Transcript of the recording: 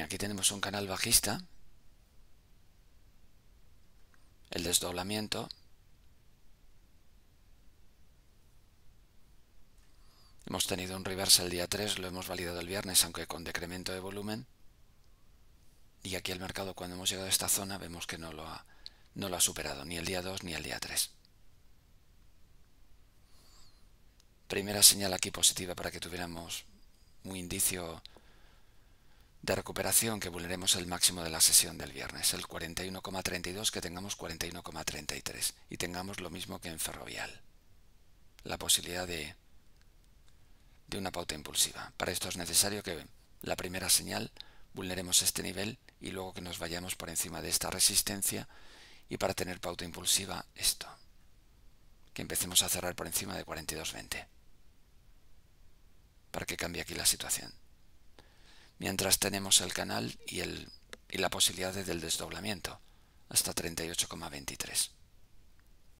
aquí tenemos un canal bajista, el desdoblamiento, hemos tenido un reverse el día 3, lo hemos validado el viernes, aunque con decremento de volumen, y aquí el mercado cuando hemos llegado a esta zona vemos que no lo ha, no lo ha superado, ni el día 2 ni el día 3. Primera señal aquí positiva para que tuviéramos un indicio de recuperación que vulneremos el máximo de la sesión del viernes, el 41,32, que tengamos 41,33 y tengamos lo mismo que en ferrovial, la posibilidad de, de una pauta impulsiva. Para esto es necesario que la primera señal vulneremos este nivel y luego que nos vayamos por encima de esta resistencia y para tener pauta impulsiva esto, que empecemos a cerrar por encima de 42,20 para que cambie aquí la situación mientras tenemos el canal y, el, y la posibilidad del desdoblamiento hasta 38,23.